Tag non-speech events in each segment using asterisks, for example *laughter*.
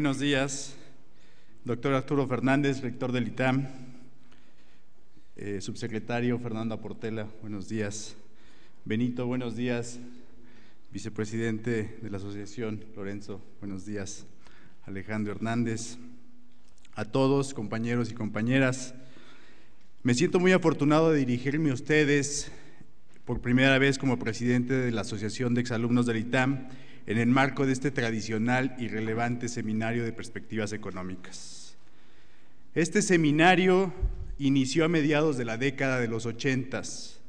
Buenos días, doctor Arturo Fernández, rector del ITAM, eh, subsecretario Fernando Portela, buenos días. Benito, buenos días. Vicepresidente de la Asociación, Lorenzo, buenos días. Alejandro Hernández, a todos, compañeros y compañeras. Me siento muy afortunado de dirigirme a ustedes por primera vez como presidente de la Asociación de Exalumnos del ITAM en el marco de este tradicional y relevante seminario de perspectivas económicas. Este seminario inició a mediados de la década de los ochentas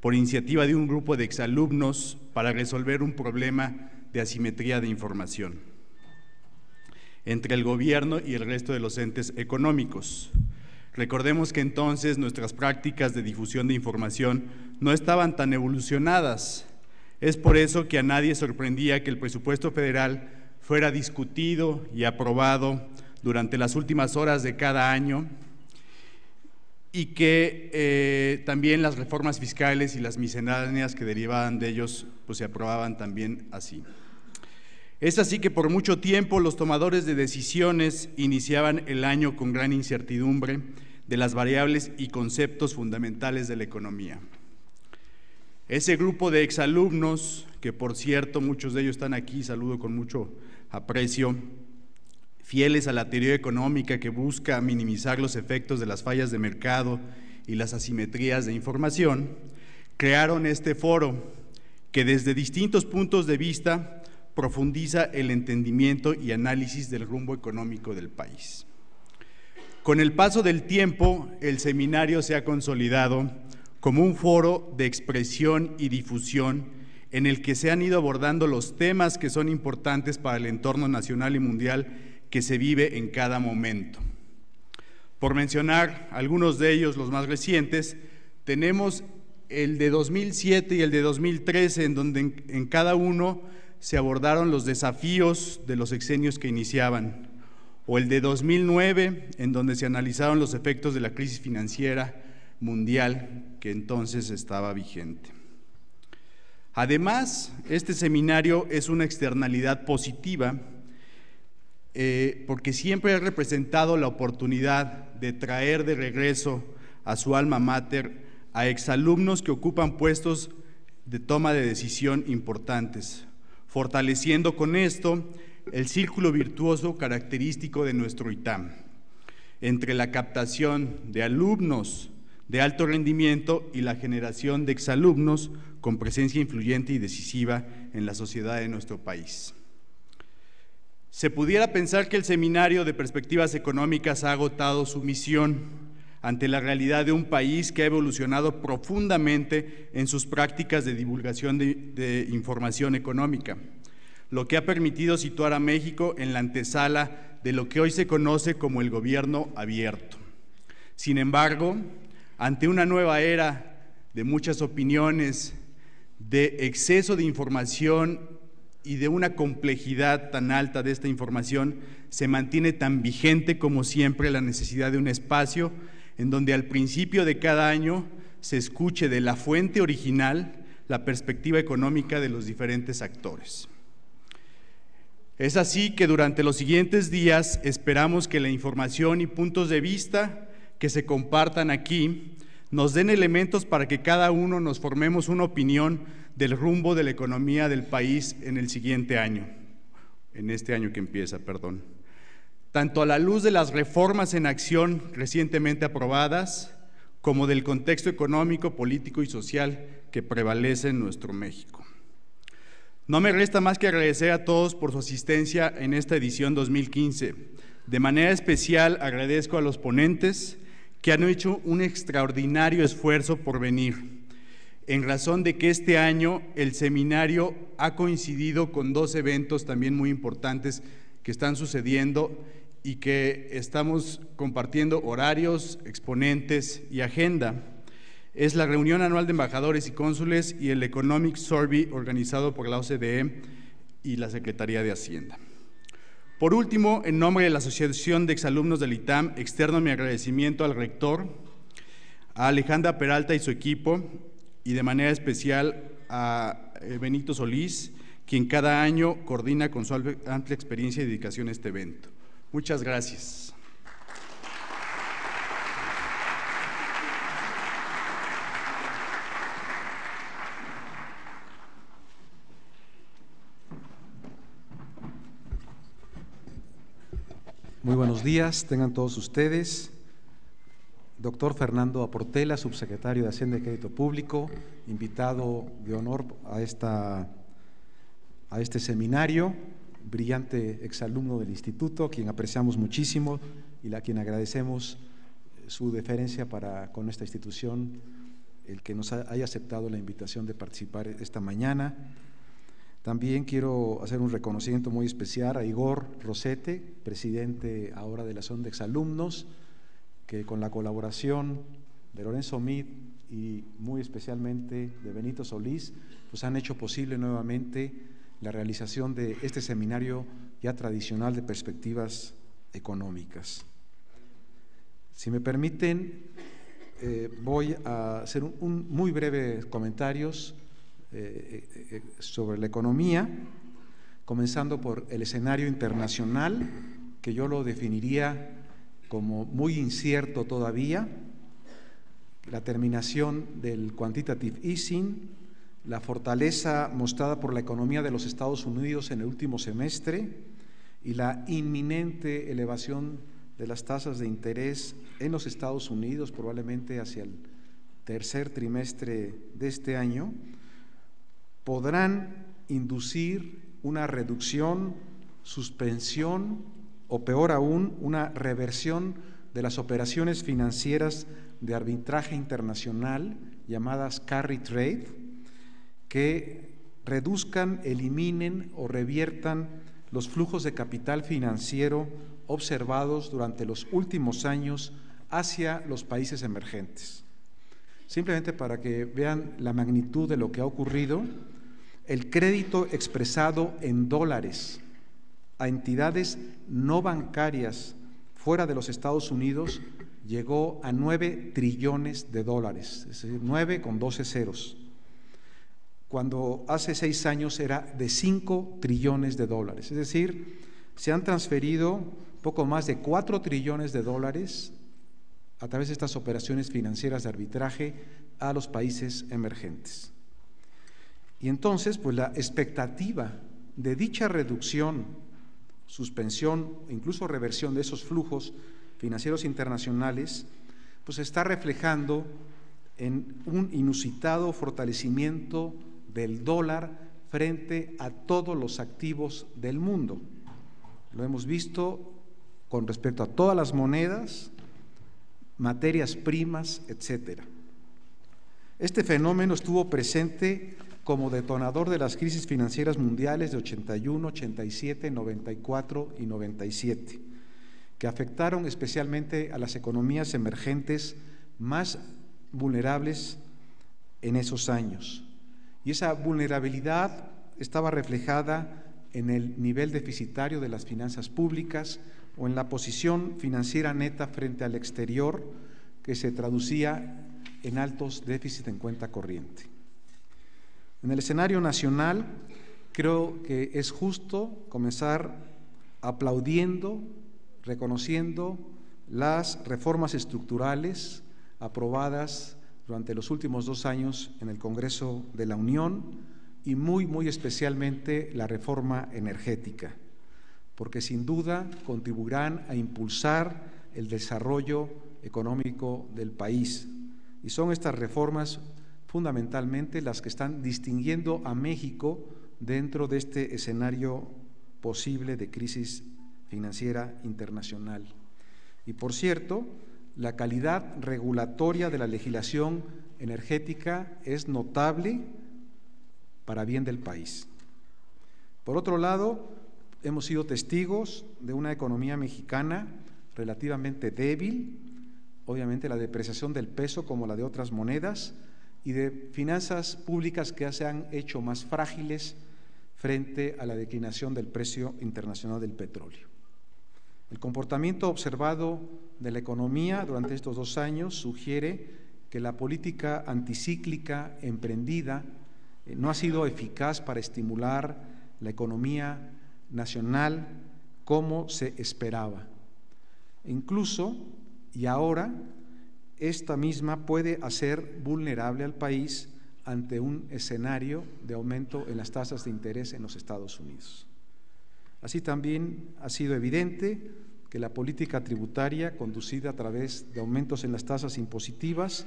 por iniciativa de un grupo de exalumnos para resolver un problema de asimetría de información entre el gobierno y el resto de los entes económicos. Recordemos que entonces nuestras prácticas de difusión de información no estaban tan evolucionadas. Es por eso que a nadie sorprendía que el presupuesto federal fuera discutido y aprobado durante las últimas horas de cada año y que eh, también las reformas fiscales y las misceláneas que derivaban de ellos pues, se aprobaban también así. Es así que por mucho tiempo los tomadores de decisiones iniciaban el año con gran incertidumbre de las variables y conceptos fundamentales de la economía. Ese grupo de exalumnos, que por cierto muchos de ellos están aquí, saludo con mucho aprecio, fieles a la teoría económica que busca minimizar los efectos de las fallas de mercado y las asimetrías de información, crearon este foro que desde distintos puntos de vista profundiza el entendimiento y análisis del rumbo económico del país. Con el paso del tiempo, el seminario se ha consolidado como un foro de expresión y difusión en el que se han ido abordando los temas que son importantes para el entorno nacional y mundial que se vive en cada momento. Por mencionar algunos de ellos, los más recientes, tenemos el de 2007 y el de 2013, en donde en, cada uno se abordaron los desafíos de los exenios que iniciaban, o el de 2009, en donde se analizaron los efectos de la crisis financiera mundial que entonces estaba vigente. Además, este seminario es una externalidad positiva eh, porque siempre ha representado la oportunidad de traer de regreso a su alma mater a exalumnos que ocupan puestos de toma de decisión importantes, fortaleciendo con esto el círculo virtuoso característico de nuestro ITAM, entre la captación de alumnos de alto rendimiento y la generación de exalumnos con presencia influyente y decisiva en la sociedad de nuestro país. Se pudiera pensar que el Seminario de Perspectivas Económicas ha agotado su misión ante la realidad de un país que ha evolucionado profundamente en sus prácticas de divulgación de, información económica, lo que ha permitido situar a México en la antesala de lo que hoy se conoce como el gobierno abierto. Sin embargo, ante una nueva era de muchas opiniones, de exceso de información y de una complejidad tan alta de esta información, se mantiene tan vigente como siempre la necesidad de un espacio en donde al principio de cada año se escuche de la fuente original la perspectiva económica de los diferentes actores. Es así que durante los siguientes días esperamos que la información y puntos de vista que se compartan aquí nos den elementos para que cada uno nos formemos una opinión del rumbo de la economía del país en el siguiente año, en este año que empieza, perdón tanto a la luz de las reformas en acción recientemente aprobadas, como del contexto económico, político y social que prevalece en nuestro México. No me resta más que agradecer a todos por su asistencia en esta edición 2015. De manera especial agradezco a los ponentes que han hecho un extraordinario esfuerzo por venir, en razón de que este año el seminario ha coincidido con dos eventos también muy importantes que están sucediendo y que estamos compartiendo horarios, exponentes y agenda. Es la reunión anual de embajadores y cónsules y el Economic Survey organizado por la OCDE y la Secretaría de Hacienda. Por último, en nombre de la Asociación de Exalumnos del ITAM, externo mi agradecimiento al rector, a Alejandra Peralta y su equipo, y de manera especial a eh, Benito Solís, quien cada año coordina con su amplia experiencia y dedicación este evento. Muchas gracias. Muy buenos días, tengan todos ustedes. Doctor Fernando Aportela, subsecretario de Hacienda y Crédito Público, invitado de honor a, esta, a este seminario, brillante exalumno del instituto, quien apreciamos muchísimo y a quien agradecemos su deferencia para, con esta institución, el que nos haya aceptado la invitación de participar esta mañana. También quiero hacer un reconocimiento muy especial a Igor Rosete, presidente ahora de la Sonda Exalumnos, que con la colaboración de Lorenzo Mid y muy especialmente de Benito Solís, pues han hecho posible nuevamente la realización de este seminario ya tradicional de perspectivas económicas. Si me permiten, eh, voy a hacer un, muy breves comentarios eh, eh, eh, sobre la economía, comenzando por el escenario internacional, que yo lo definiría como muy incierto todavía, la terminación del quantitative easing, la fortaleza mostrada por la economía de los Estados Unidos en el último semestre y la inminente elevación de las tasas de interés en los Estados Unidos, probablemente hacia el tercer trimestre de este año, podrán inducir una reducción, suspensión o peor aún, una reversión de las operaciones financieras de arbitraje internacional llamadas carry trade, que reduzcan, eliminen o reviertan los flujos de capital financiero observados durante los últimos años hacia los países emergentes. Simplemente para que vean la magnitud de lo que ha ocurrido, el crédito expresado en dólares a entidades no bancarias fuera de los Estados Unidos llegó a 9 trillones de dólares, es decir, 9 con 12 ceros, cuando hace seis años era de 5 trillones de dólares. Es decir, se han transferido poco más de 4 trillones de dólares a través de estas operaciones financieras de arbitraje a los países emergentes. Y entonces, pues la expectativa de dicha reducción, suspensión, incluso reversión de esos flujos financieros internacionales, pues está reflejando en un inusitado fortalecimiento del dólar frente a todos los activos del mundo. Lo hemos visto con respecto a todas las monedas, materias primas, etcétera. Este fenómeno estuvo presente como detonador de las crisis financieras mundiales de 81, 87, 94 y 97, que afectaron especialmente a las economías emergentes más vulnerables en esos años. Y esa vulnerabilidad estaba reflejada en el nivel deficitario de las finanzas públicas o en la posición financiera neta frente al exterior que se traducía en altos déficits en cuenta corriente. En el escenario nacional, creo que es justo comenzar aplaudiendo, reconociendo las reformas estructurales aprobadas durante los últimos dos años en el Congreso de la Unión y muy, muy especialmente la reforma energética, porque sin duda contribuirán a impulsar el desarrollo económico del país. Y son estas reformas fundamentalmente las que están distinguiendo a México dentro de este escenario posible de crisis financiera internacional. Y por cierto, la calidad regulatoria de la legislación energética es notable para bien del país. Por otro lado, hemos sido testigos de una economía mexicana relativamente débil, obviamente la depreciación del peso como la de otras monedas, y de finanzas públicas que se han hecho más frágiles frente a la declinación del precio internacional del petróleo. El comportamiento observado de la economía durante estos dos años sugiere que la política anticíclica emprendida eh, no ha sido eficaz para estimular la economía nacional como se esperaba. Incluso, y ahora, esta misma puede hacer vulnerable al país ante un escenario de aumento en las tasas de interés en los Estados Unidos. Así también ha sido evidente que la política tributaria conducida a través de aumentos en las tasas impositivas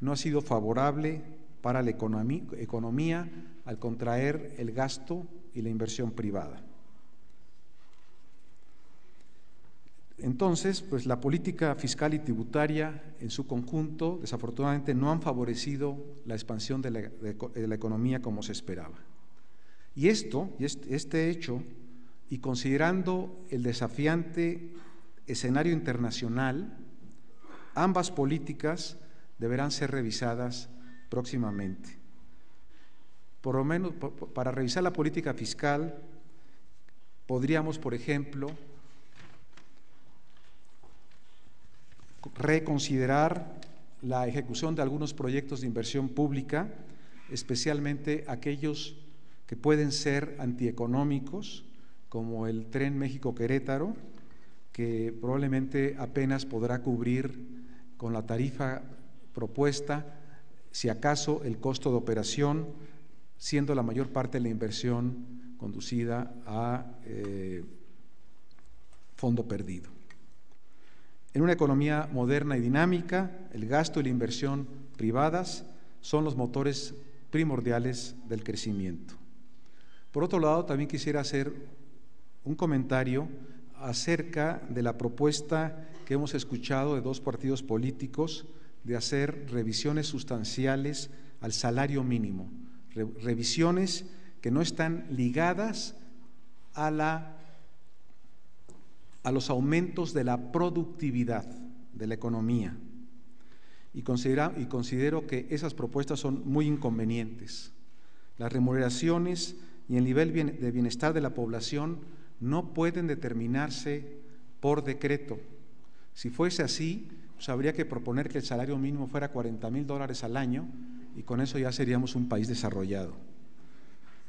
no ha sido favorable para la economía al contraer el gasto y la inversión privada. Entonces, pues la política fiscal y tributaria en su conjunto, desafortunadamente, no han favorecido la expansión de la, economía como se esperaba. Y esto, este hecho, y considerando el desafiante escenario internacional, ambas políticas deberán ser revisadas próximamente. Por lo menos para revisar la política fiscal, podríamos, por ejemplo, reconsiderar la ejecución de algunos proyectos de inversión pública, especialmente aquellos que pueden ser antieconómicos, como el tren México-Querétaro, que probablemente apenas podrá cubrir con la tarifa propuesta, si acaso el costo de operación, siendo la mayor parte de la inversión conducida a eh, fondo perdido. En una economía moderna y dinámica, el gasto y la inversión privadas son los motores primordiales del crecimiento. Por otro lado, también quisiera hacer un comentario acerca de la propuesta que hemos escuchado de dos partidos políticos de hacer revisiones sustanciales al salario mínimo, revisiones que no están ligadas a la a los aumentos de la productividad de la economía. Y, considero que esas propuestas son muy inconvenientes. Las remuneraciones y el nivel de bienestar de la población no pueden determinarse por decreto. Si fuese así, pues habría que proponer que el salario mínimo fuera 40 mil dólares al año y con eso ya seríamos un país desarrollado.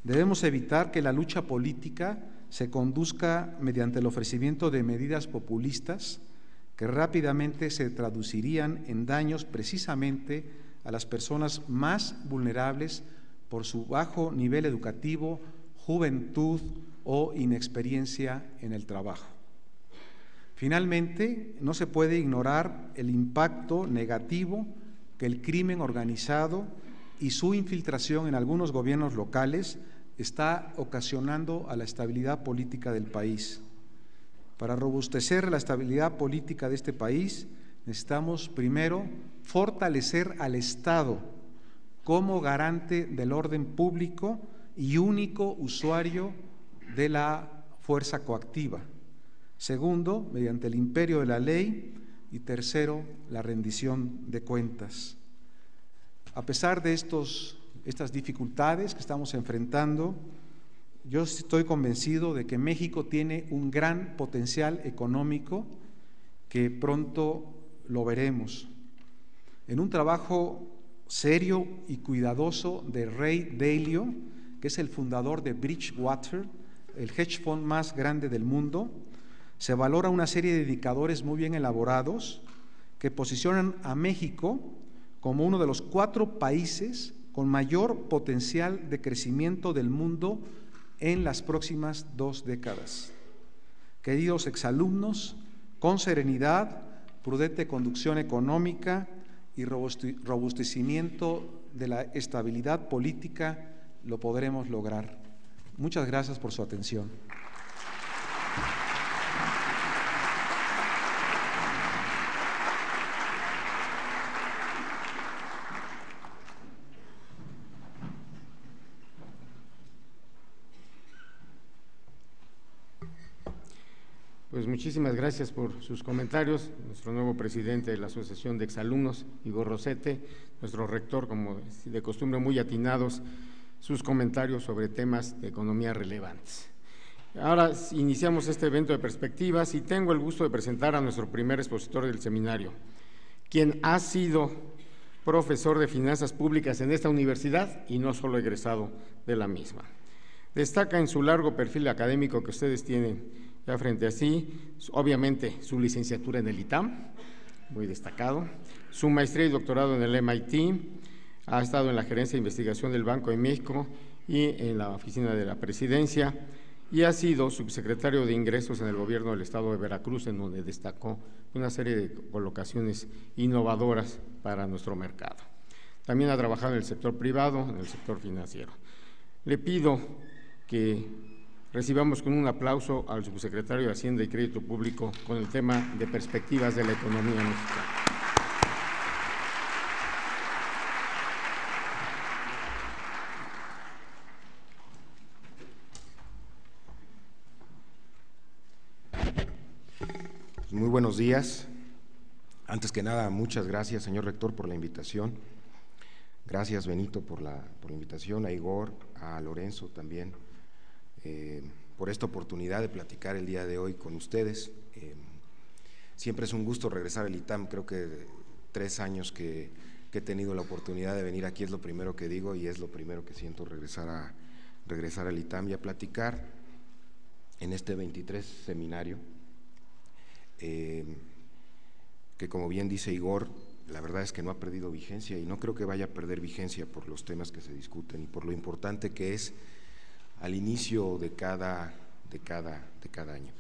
Debemos evitar que la lucha política se conduzca mediante el ofrecimiento de medidas populistas que rápidamente se traducirían en daños precisamente a las personas más vulnerables por su bajo nivel educativo, juventud o inexperiencia en el trabajo. Finalmente, no se puede ignorar el impacto negativo que el crimen organizado y su infiltración en algunos gobiernos locales está ocasionando a la estabilidad política del país. Para robustecer la estabilidad política de este país, necesitamos primero fortalecer al Estado como garante del orden público y único usuario de la fuerza coactiva. Segundo, mediante el imperio de la ley. Y tercero, la rendición de cuentas. A pesar de estos estas dificultades que estamos enfrentando, yo estoy convencido de que México tiene un gran potencial económico que pronto lo veremos. En un trabajo serio y cuidadoso de Ray Dalio, que es el fundador de Bridgewater, el hedge fund más grande del mundo, se valora una serie de indicadores muy bien elaborados que posicionan a México como uno de los cuatro países con mayor potencial de crecimiento del mundo en las próximas dos décadas. Queridos exalumnos, con serenidad, prudente conducción económica y robustecimiento de la estabilidad política lo podremos lograr. Muchas gracias por su atención. Pues muchísimas gracias por sus comentarios. Nuestro nuevo presidente de la Asociación de Exalumnos, Igor Rosete, nuestro rector, como de costumbre, muy atinados sus comentarios sobre temas de economía relevantes. Ahora iniciamos este evento de perspectivas y tengo el gusto de presentar a nuestro primer expositor del seminario, quien ha sido profesor de finanzas públicas en esta universidad y no solo egresado de la misma. Destaca en su largo perfil académico que ustedes tienen ya frente a sí, obviamente su licenciatura en el ITAM, muy destacado, su maestría y doctorado en el MIT, ha estado en la gerencia de investigación del Banco de México y en la oficina de la presidencia y ha sido subsecretario de ingresos en el gobierno del estado de Veracruz, en donde destacó una serie de colocaciones innovadoras para nuestro mercado. También ha trabajado en el sector privado, en el sector financiero. Le pido que recibamos con un aplauso al subsecretario de Hacienda y Crédito Público con el tema de perspectivas de la economía mexicana. Muy buenos días. Antes que nada, muchas gracias, señor rector, por la invitación. Gracias, Benito, por la, por la invitación, a Igor, a Lorenzo también, eh, por esta oportunidad de platicar el día de hoy con ustedes. Eh, siempre es un gusto regresar al ITAM, creo que tres años que, que, he tenido la oportunidad de venir aquí es lo primero que digo y es lo primero que siento regresar, a, regresar al ITAM y a platicar en este 23 seminario eh, que como bien dice Igor, la verdad es que no ha perdido vigencia y no creo que vaya a perder vigencia por los temas que se discuten y por lo importante que es al inicio de cada, de cada, de cada año.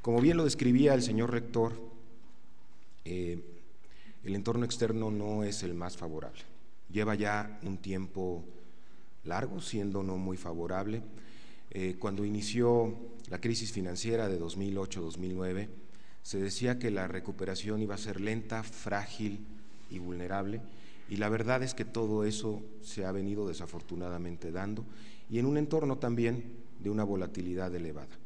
Como bien lo describía el señor rector, eh, el entorno externo no es el más favorable. Lleva ya un tiempo largo siendo no muy favorable. Eh, cuando inició la crisis financiera de 2008-2009, se decía que la recuperación iba a ser lenta, frágil y vulnerable, y la verdad es que todo eso se ha venido desafortunadamente dando, y en un entorno también de una volatilidad elevada.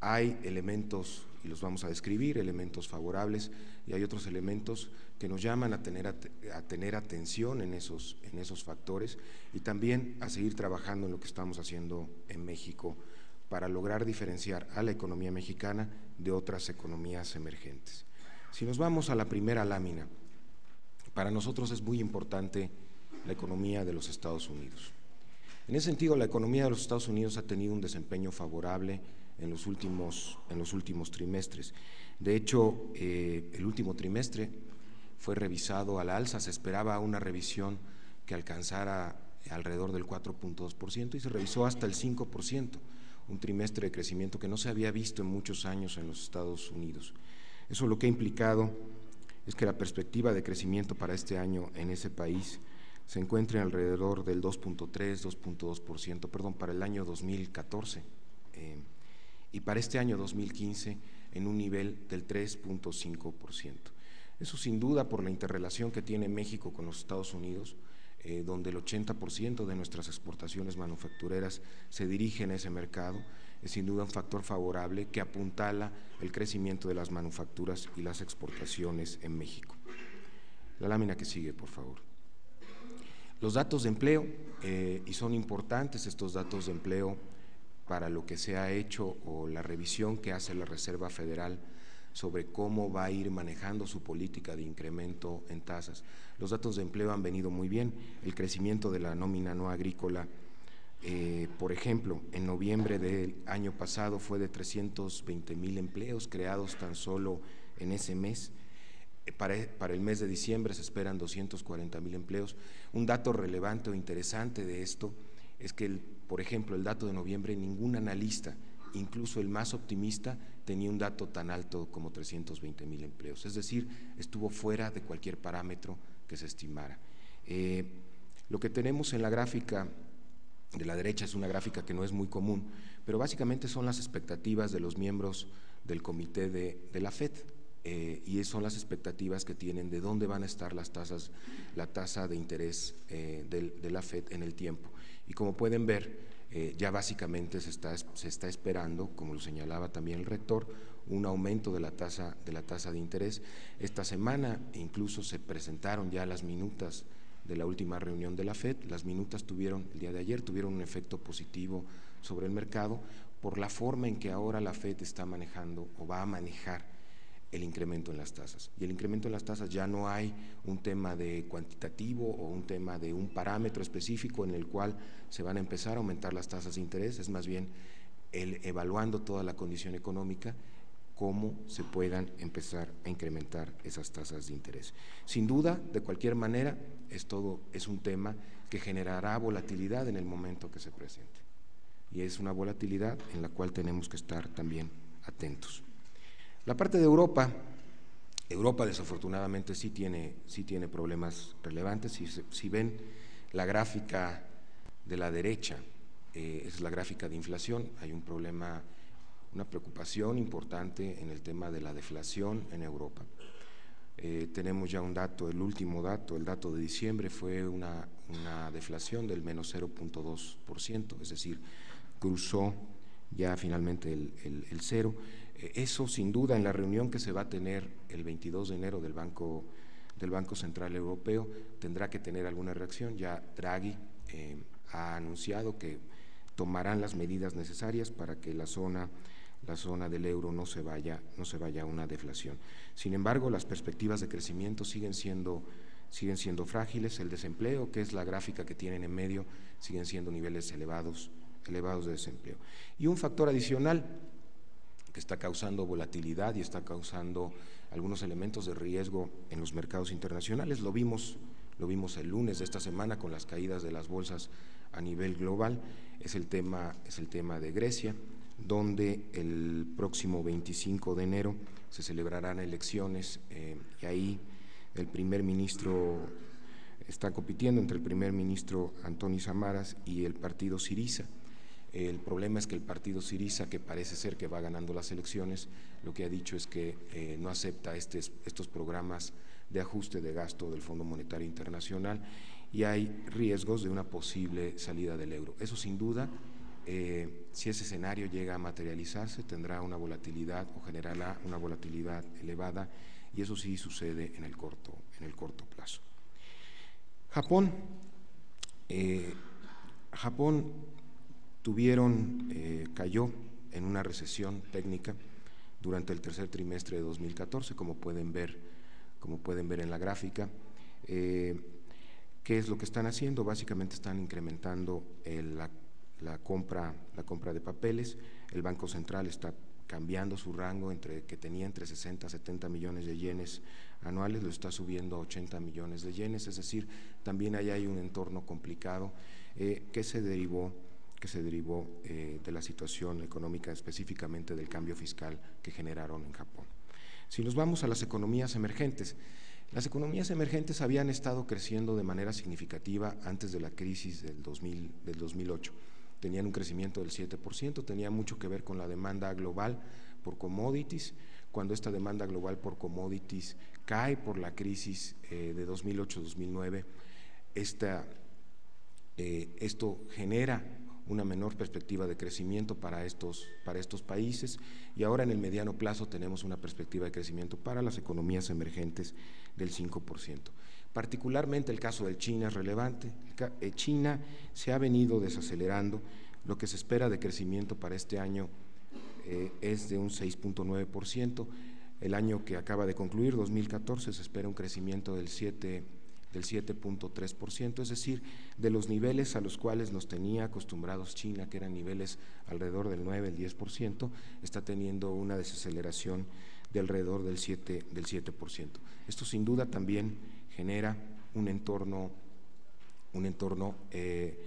Hay elementos, y los vamos a describir, elementos favorables, y hay otros elementos que nos llaman a tener, a tener atención en esos, en esos factores y también a seguir trabajando en lo que estamos haciendo en México para lograr diferenciar a la economía mexicana de otras economías emergentes. Si nos vamos a la primera lámina, para nosotros es muy importante la economía de los Estados Unidos. En ese sentido, la economía de los Estados Unidos ha tenido un desempeño favorable en los últimos, en los últimos trimestres. De hecho, eh, el último trimestre fue revisado al alza, se esperaba una revisión que alcanzara alrededor del 4.2% y se revisó hasta el 5% un trimestre de crecimiento que no se había visto en muchos años en los Estados Unidos. Eso lo que ha implicado es que la perspectiva de crecimiento para este año en ese país se encuentra alrededor del 2.3, 2.2%, perdón, para el año 2014 eh, y para este año 2015 en un nivel del 3.5%. Eso sin duda por la interrelación que tiene México con los Estados Unidos, eh, donde el 80% de nuestras exportaciones manufactureras se dirigen a ese mercado, es sin duda un factor favorable que apuntala el crecimiento de las manufacturas y las exportaciones en México. La lámina que sigue, por favor. Los datos de empleo, eh, y son importantes estos datos de empleo para lo que se ha hecho o la revisión que hace la Reserva Federal sobre cómo va a ir manejando su política de incremento en tasas. Los datos de empleo han venido muy bien. El crecimiento de la nómina no agrícola, eh, por ejemplo, en noviembre del año pasado fue de 320 mil empleos creados tan solo en ese mes. Eh, para, el mes de diciembre se esperan 240 mil empleos. Un dato relevante o interesante de esto es que, por ejemplo, el dato de noviembre, ningún analista, incluso el más optimista, tenía un dato tan alto como 320 mil empleos, es decir, estuvo fuera de cualquier parámetro que se estimara. Eh, lo que tenemos en la gráfica de la derecha es una gráfica que no es muy común, pero básicamente son las expectativas de los miembros del comité de, la FED. Eh, y son las expectativas que tienen de dónde van a estar las tasas, la tasa de interés eh, de la FED en el tiempo. Y como pueden ver, eh, ya básicamente se está, se está esperando, como lo señalaba también el rector, un aumento de la tasa de la tasa de interés. Esta semana incluso se presentaron ya las minutas de la última reunión de la Fed. Las minutas tuvieron el día de ayer tuvieron un efecto positivo sobre el mercado por la forma en que ahora la Fed está manejando o va a manejar el incremento en las tasas. Y el incremento en las tasas ya no hay un tema de cuantitativo o un tema de un parámetro específico en el cual se van a empezar a aumentar las tasas de interés, es más bien el, evaluando toda la condición económica cómo se puedan empezar a incrementar esas tasas de interés. Sin duda, de cualquier manera, es todo es un tema que generará volatilidad en el momento que se presente. Y es una volatilidad en la cual tenemos que estar también atentos. La parte de Europa, Europa desafortunadamente sí tiene, sí tiene problemas relevantes. Si, ven la gráfica de la derecha, eh, es la gráfica de inflación, hay un problema, una preocupación importante en el tema de la deflación en Europa. Eh, tenemos ya un dato, el último dato, el dato de diciembre fue una, deflación del menos 0.2%, es decir, cruzó ya finalmente el, el cero. Eh, eso sin duda en la reunión que se va a tener el 22 de enero del Banco, del Banco Central Europeo tendrá que tener alguna reacción. Ya Draghi eh, ha anunciado que tomarán las medidas necesarias para que la zona, la zona del euro no se, vaya, no se vaya a una deflación. Sin embargo, las perspectivas de crecimiento siguen siendo, siguen siendo frágiles. El desempleo, que es la gráfica que tienen en medio, siguen siendo niveles elevados, elevados de desempleo. Y un factor adicional, que está causando volatilidad y está causando algunos elementos de riesgo en los mercados internacionales. Lo vimos, lo vimos el lunes de esta semana con las caídas de las bolsas a nivel global. Es el tema, es el tema de Grecia, donde el próximo 25 de enero se celebrarán elecciones eh, y ahí el primer ministro está compitiendo entre el primer ministro Antonio Samaras y el partido Siriza. El problema es que el partido Siriza, que parece ser que va ganando las elecciones, lo que ha dicho es que eh, no acepta estos programas de ajuste de gasto del Fondo Monetario Internacional y hay riesgos de una posible salida del euro. Eso sin duda, eh, si ese escenario llega a materializarse, tendrá una volatilidad o generará una volatilidad elevada y eso sí sucede en el corto, en el corto plazo. Japón, eh, Japón tuvieron, eh, cayó en una recesión técnica durante el tercer trimestre de 2014, como pueden ver, como pueden ver en la gráfica. Eh, ¿Qué es lo que están haciendo? Básicamente están incrementando la, compra, la compra de papeles. El Banco Central está cambiando su rango entre que tenía entre 60 a 70 millones de yenes anuales, lo está subiendo a 80 millones de yenes, es decir, también ahí hay un entorno complicado eh, que se derivó se derivó eh, de la situación económica, específicamente del cambio fiscal que generaron en Japón. Si nos vamos a las economías emergentes, las economías emergentes habían estado creciendo de manera significativa antes de la crisis del, 2000, del 2008. Tenían un crecimiento del 7%, tenía mucho que ver con la demanda global por commodities. Cuando esta demanda global por commodities cae por la crisis eh, de 2008-2009, eh, esto genera una menor perspectiva de crecimiento para estos, para estos países y ahora en el mediano plazo tenemos una perspectiva de crecimiento para las economías emergentes del 5%. Particularmente el caso de China es relevante. Eh, China se ha venido desacelerando. Lo que se espera de crecimiento para este año eh, es de un 6.9%. El año que acaba de concluir, 2014, se espera un crecimiento del 7% del 7.3%, es decir, de los niveles a los cuales nos tenía acostumbrados China, que eran niveles alrededor del 9, el 10%, está teniendo una desaceleración de alrededor del 7%. Del 7%. Esto sin duda también genera un entorno, un entorno eh,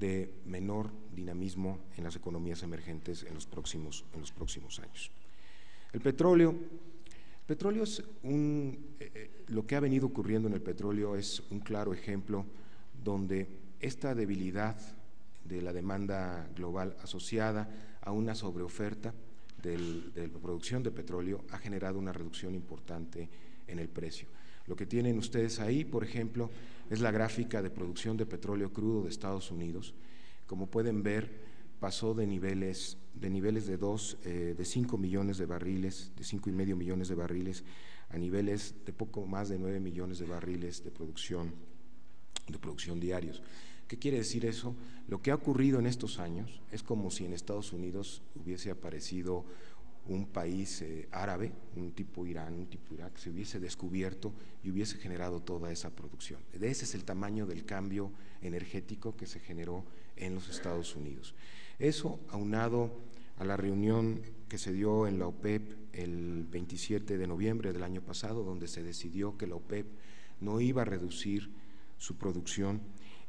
de menor dinamismo en las economías emergentes en los próximos, en los próximos años. El petróleo Petróleo es un, eh, eh, lo que ha venido ocurriendo en el petróleo es un claro ejemplo donde esta debilidad de la demanda global asociada a una sobreoferta de la producción de petróleo ha generado una reducción importante en el precio. Lo que tienen ustedes ahí, por ejemplo, es la gráfica de producción de petróleo crudo de Estados Unidos. Como pueden ver, pasó de niveles de niveles de dos, eh, de 5 millones de barriles, de cinco y medio millones de barriles, a niveles de poco más de 9 millones de barriles de producción, de producción diarios. ¿Qué quiere decir eso? Lo que ha ocurrido en estos años es como si en Estados Unidos hubiese aparecido un país eh, árabe, un tipo Irán, un tipo Irak, se hubiese descubierto y hubiese generado toda esa producción. Ese es el tamaño del cambio energético que se generó en los Estados Unidos. Eso aunado a la reunión que se dio en la OPEP el 27 de noviembre del año pasado, donde se decidió que la OPEP no iba a reducir su producción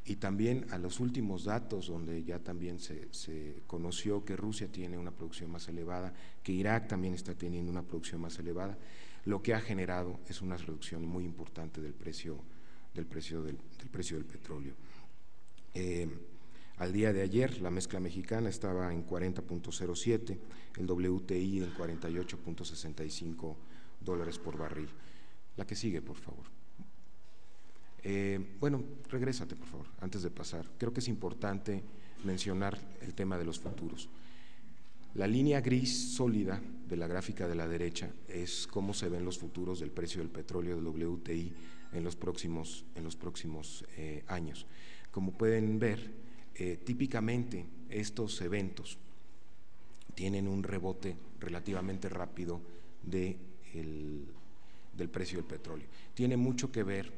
y también a los últimos datos donde ya también se, conoció que Rusia tiene una producción más elevada, que Irak también está teniendo una producción más elevada, lo que ha generado es una reducción muy importante del precio del, precio del, precio del petróleo. Eh, al día de ayer la mezcla mexicana estaba en 40.07, el WTI en 48.65 dólares por barril. La que sigue, por favor. Eh, bueno, regrésate, por favor, antes de pasar. Creo que es importante mencionar el tema de los futuros. La línea gris sólida de la gráfica de la derecha es cómo se ven los futuros del precio del petróleo del WTI en los próximos, en los próximos eh, años. Como pueden ver, eh, típicamente estos eventos tienen un rebote relativamente rápido de del precio del petróleo. Tiene mucho que ver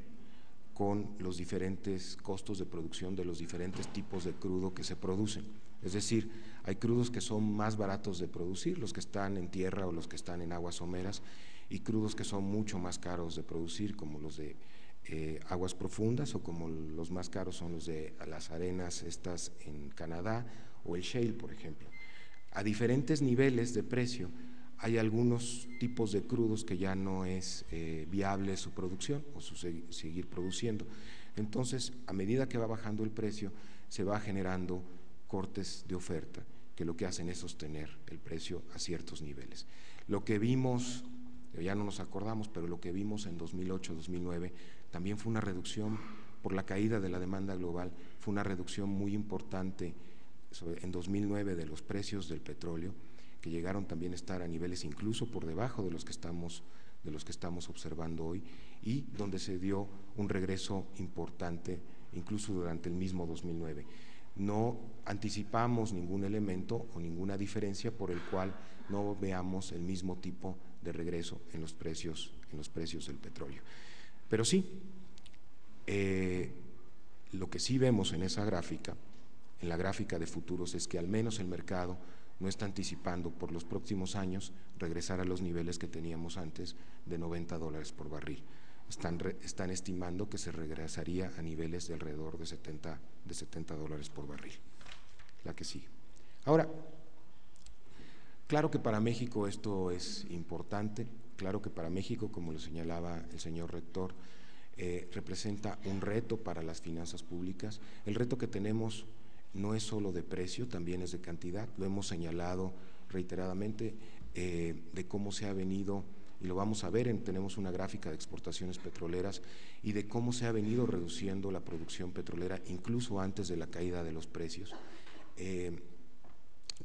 con los diferentes costos de producción de los diferentes tipos de crudo que se producen. Es decir, hay crudos que son más baratos de producir, los que están en tierra o los que están en aguas someras, y crudos que son mucho más caros de producir, como los de eh, aguas profundas o como los más caros son los de las arenas estas en Canadá o el shale, por ejemplo. A diferentes niveles de precio, hay algunos tipos de crudos que ya no es eh, viable su producción o su seguir produciendo. Entonces, a medida que va bajando el precio, se va generando cortes de oferta que lo que hacen es sostener el precio a ciertos niveles. Lo que vimos, ya no nos acordamos, pero lo que vimos en 2008-2009 también fue una reducción por la caída de la demanda global, fue una reducción muy importante en 2009 de los precios del petróleo que llegaron también a estar a niveles incluso por debajo de los que estamos de los que estamos observando hoy y donde se dio un regreso importante incluso durante el mismo 2009. No anticipamos ningún elemento o ninguna diferencia por el cual no veamos el mismo tipo de regreso en los precios, en los precios del petróleo. Pero sí, eh, lo que sí vemos en esa gráfica, en la gráfica de futuros, es que al menos el mercado no está anticipando por los próximos años regresar a los niveles que teníamos antes de 90 dólares por barril. Están, están estimando que se regresaría a niveles de alrededor de 70, de 70 dólares por barril. La que sigue. Ahora, claro que para México esto es importante, claro que para México, como lo señalaba el señor rector, eh, representa un reto para las finanzas públicas. El reto que tenemos no es solo de precio, también es de cantidad. Lo hemos señalado reiteradamente eh, de cómo se ha venido, y lo vamos a ver, tenemos una gráfica de exportaciones petroleras, y de cómo se ha venido reduciendo la producción petrolera incluso antes de la caída de los precios. Eh,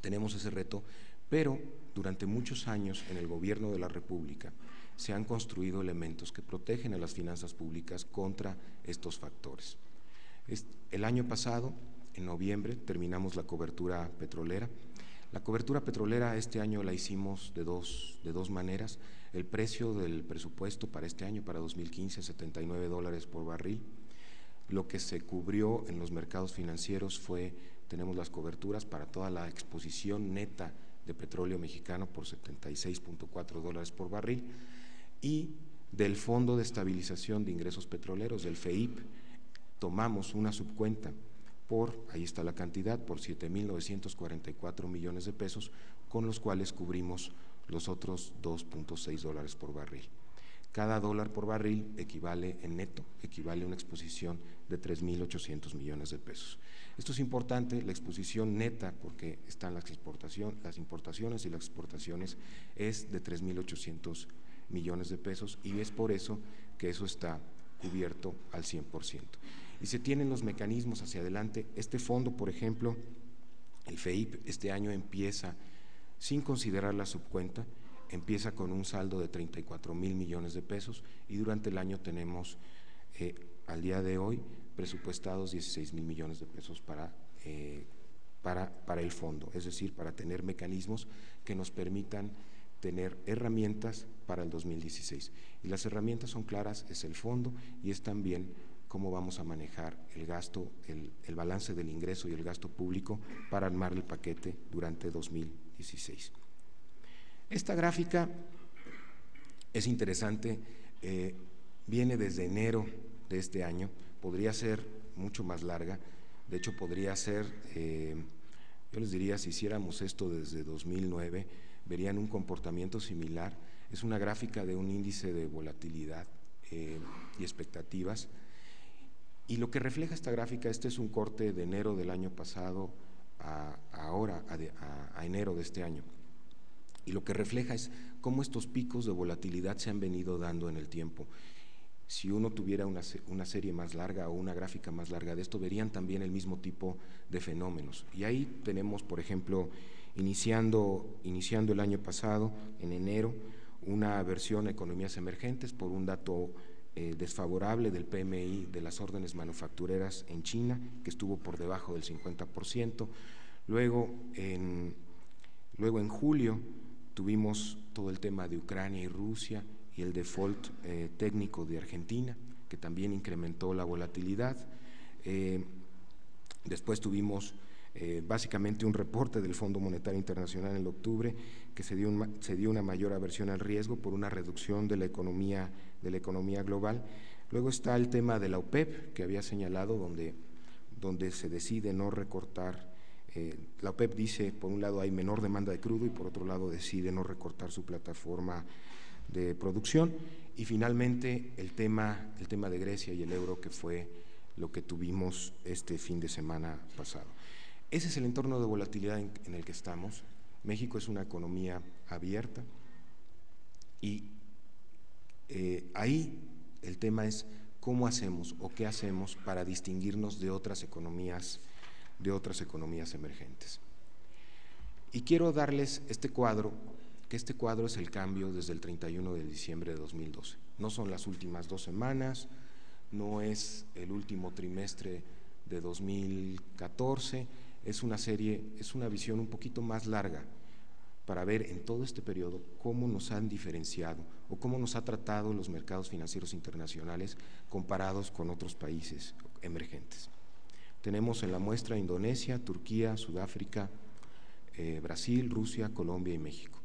tenemos ese reto, pero durante muchos años en el gobierno de la República se han construido elementos que protegen a las finanzas públicas contra estos factores. El año pasado en noviembre terminamos la cobertura petrolera. La cobertura petrolera este año la hicimos de dos, de dos maneras. El precio del presupuesto para este año, para 2015, 79 dólares por barril. Lo que se cubrió en los mercados financieros fue, tenemos las coberturas para toda la exposición neta de petróleo mexicano por 76.4 dólares por barril y del Fondo de Estabilización de Ingresos Petroleros, del FEIP, tomamos una subcuenta por, ahí está la cantidad, por 7.944 millones de pesos, con los cuales cubrimos los otros 2.6 dólares por barril. Cada dólar por barril equivale en neto, equivale a una exposición de 3.800 millones de pesos. Esto es importante, la exposición neta, porque están las, exportación, las importaciones y las exportaciones, es de 3.800 millones de pesos y es por eso que eso está cubierto al 100% y se tienen los mecanismos hacia adelante. Este fondo, por ejemplo, el FEIP, este año empieza, sin considerar la subcuenta, empieza con un saldo de 34 mil millones de pesos y durante el año tenemos, eh, al día de hoy, presupuestados 16 mil millones de pesos para, eh, para, para el fondo, es decir, para tener mecanismos que nos permitan tener herramientas para el 2016. Y las herramientas son claras, es el fondo y es también cómo vamos a manejar el gasto, el, el balance del ingreso y el gasto público para armar el paquete durante 2016. Esta gráfica es interesante, eh, viene desde enero de este año, podría ser mucho más larga, de hecho podría ser, eh, yo les diría, si hiciéramos esto desde 2009, verían un comportamiento similar. Es una gráfica de un índice de volatilidad eh, y expectativas. Y lo que refleja esta gráfica, este es un corte de enero del año pasado a, ahora, a enero de este año. Y lo que refleja es cómo estos picos de volatilidad se han venido dando en el tiempo. Si uno tuviera una, serie más larga o una gráfica más larga de esto, verían también el mismo tipo de fenómenos. Y ahí tenemos, por ejemplo, iniciando, iniciando el año pasado, en enero, una versión de economías emergentes por un dato eh, desfavorable del PMI de las órdenes manufactureras en China, que estuvo por debajo del 50%. Luego, en, luego en julio, Tuvimos todo el tema de Ucrania y Rusia y el default eh, técnico de Argentina, que también incrementó la volatilidad. Eh, después tuvimos eh, básicamente un reporte del Fondo Monetario Internacional en octubre que se dio, se dio una mayor aversión al riesgo por una reducción de la economía, de la economía global. Luego está el tema de la OPEP que había señalado, donde, donde se decide no recortar eh, la OPEP dice, por un lado hay menor demanda de crudo y por otro lado decide no recortar su plataforma de producción. Y finalmente el tema, el tema de Grecia y el euro, que fue lo que tuvimos este fin de semana pasado. Ese es el entorno de volatilidad en, el que estamos. México es una economía abierta y eh, ahí el tema es cómo hacemos o qué hacemos para distinguirnos de otras economías de otras economías emergentes. Y quiero darles este cuadro, este cuadro es el cambio desde el 31 de diciembre de 2012. No son las últimas dos semanas, no es el último trimestre de 2014, es una serie, es una visión un poquito más larga para ver en todo este periodo cómo nos han diferenciado o cómo nos ha tratado los mercados financieros internacionales comparados con otros países emergentes. Tenemos en la muestra Indonesia, Turquía, Sudáfrica, eh, Brasil, Rusia, Colombia y México.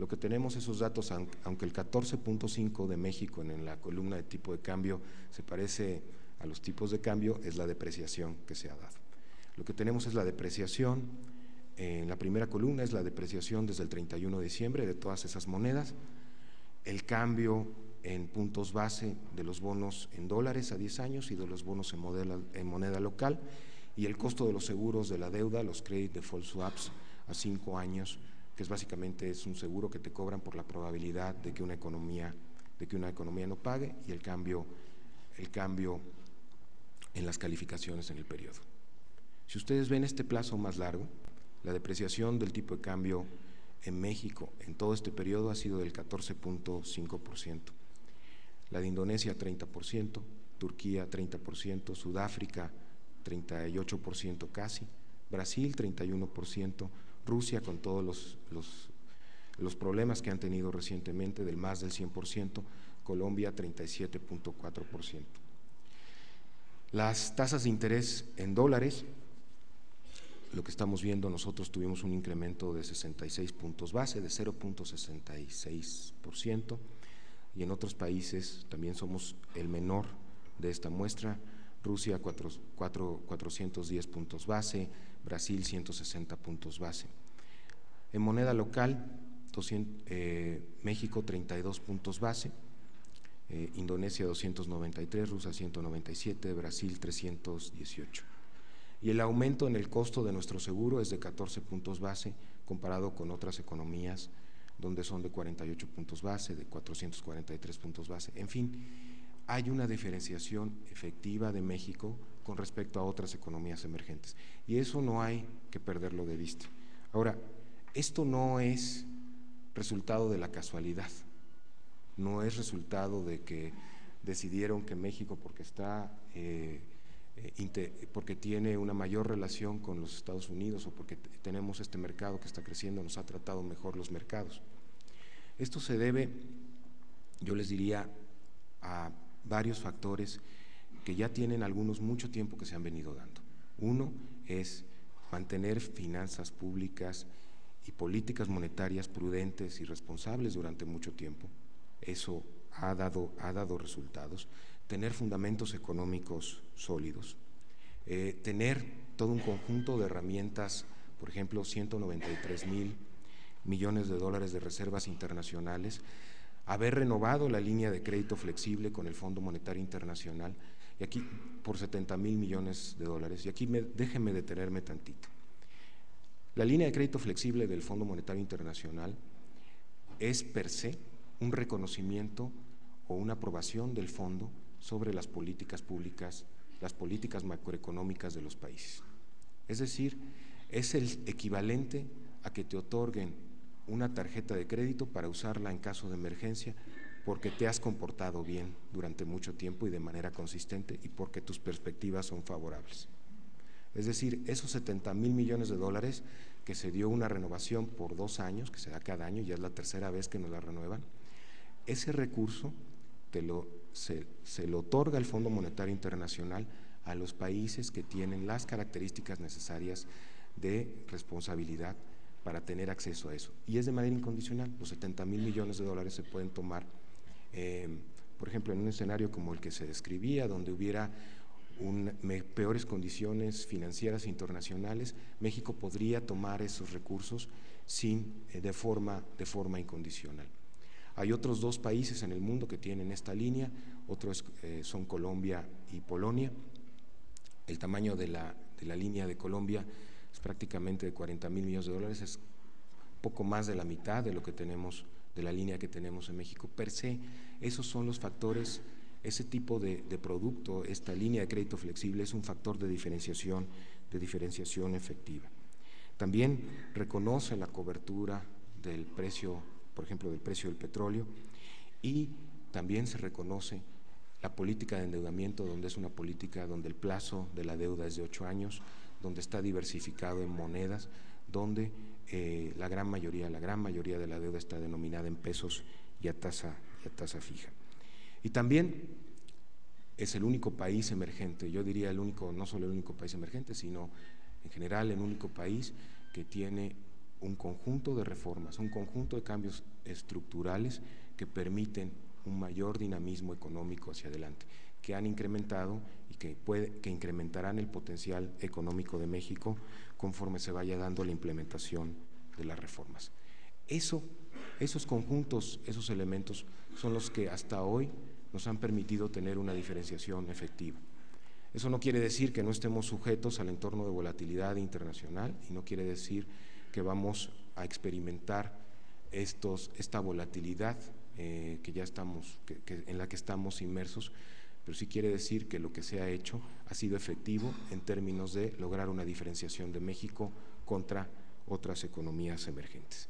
Lo que tenemos esos datos, aunque el 14.5 de México en la columna de tipo de cambio se parece a los tipos de cambio, es la depreciación que se ha dado. Lo que tenemos es la depreciación, en la primera columna es la depreciación desde el 31 de diciembre de todas esas monedas, el cambio en puntos base de los bonos en dólares a 10 años y de los bonos en, moneda local y el costo de los seguros de la deuda, los credit default swaps a 5 años, que es básicamente es un seguro que te cobran por la probabilidad de que una economía de que una economía no pague y el cambio el cambio en las calificaciones en el periodo. Si ustedes ven este plazo más largo, la depreciación del tipo de cambio en México en todo este periodo ha sido del 14.5% la de Indonesia 30%, Turquía 30%, Sudáfrica 38% casi, Brasil 31%, Rusia con todos los, los, problemas que han tenido recientemente del más del 100%, Colombia 37.4%. Las tasas de interés en dólares, lo que estamos viendo, nosotros tuvimos un incremento de 66 puntos base, de 0.66% y en otros países también somos el menor de esta muestra. Rusia 410 puntos base, Brasil 160 puntos base. En moneda local, eh, México 32 puntos base, eh, Indonesia 293, Rusia 197, Brasil 318. Y el aumento en el costo de nuestro seguro es de 14 puntos base comparado con otras economías donde son de 48 puntos base, de 443 puntos base, en fin, hay una diferenciación efectiva de México con respecto a otras economías emergentes. Y eso no hay que perderlo de vista. Ahora, esto no es resultado de la casualidad, no es resultado de que decidieron que México, porque está... Eh, eh, porque tiene una mayor relación con los Estados Unidos o porque tenemos este mercado que está creciendo, nos ha tratado mejor los mercados. Esto se debe, yo les diría, a varios factores que ya tienen algunos mucho tiempo que se han venido dando. Uno es mantener finanzas públicas y políticas monetarias prudentes y responsables durante mucho tiempo. Eso ha dado, ha dado resultados. Tener fundamentos económicos sólidos. Eh, tener todo un conjunto de herramientas, por ejemplo, 193 mil millones de dólares de reservas internacionales, haber renovado la línea de crédito flexible con el Fondo Monetario Internacional, y aquí por 70 mil millones de dólares, y aquí me, déjenme detenerme tantito. La línea de crédito flexible del Fondo Monetario Internacional es per se un reconocimiento o una aprobación del fondo sobre las políticas públicas, las políticas macroeconómicas de los países. Es decir, es el equivalente a que te otorguen una tarjeta de crédito para usarla en caso de emergencia porque te has comportado bien durante mucho tiempo y de manera consistente y porque tus perspectivas son favorables. Es decir, esos 70 mil millones de dólares que se dio una renovación por dos años, que se da cada año, ya es la tercera vez que nos la renuevan, ese recurso se, se lo otorga el Fondo Monetario Internacional a los países que tienen las características necesarias de responsabilidad para tener acceso a eso. Y es de manera incondicional. Los 70 mil millones de dólares se pueden tomar, eh, por ejemplo, en un escenario como el que se describía, donde hubiera peores condiciones financieras internacionales, México podría tomar esos recursos sin, eh, de, forma, de forma incondicional. Hay otros dos países en el mundo que tienen esta línea, otros eh, son Colombia y Polonia. El tamaño de la, de la línea de Colombia es prácticamente de 40 mil millones de dólares, es poco más de la mitad de lo que tenemos, de la línea que tenemos en México. Per se, esos son los factores ese tipo de, producto, esta línea de crédito flexible, es un factor de diferenciación, de diferenciación efectiva. También reconoce la cobertura del precio, por ejemplo, del precio del petróleo y también se reconoce la política de endeudamiento, donde es una política donde el plazo de la deuda es de ocho años, donde está diversificado en monedas, donde eh, la gran mayoría, la gran mayoría de la deuda está denominada en pesos y a tasa, y a tasa fija. Y también es el único país emergente, yo diría el único, no solo el único país emergente, sino en general el único país que tiene un conjunto de reformas, un conjunto de cambios estructurales que permiten un mayor dinamismo económico hacia adelante, que han incrementado y que, puede, que incrementarán el potencial económico de México conforme se vaya dando la implementación de las reformas. Eso, esos conjuntos, esos elementos son los que hasta hoy nos han permitido tener una diferenciación efectiva. Eso no quiere decir que no estemos sujetos al entorno de volatilidad internacional y no quiere decir que vamos a experimentar esta volatilidad eh, que ya estamos, en la que estamos inmersos, pero sí quiere decir que lo que se ha hecho ha sido efectivo en términos de lograr una diferenciación de México contra otras economías emergentes.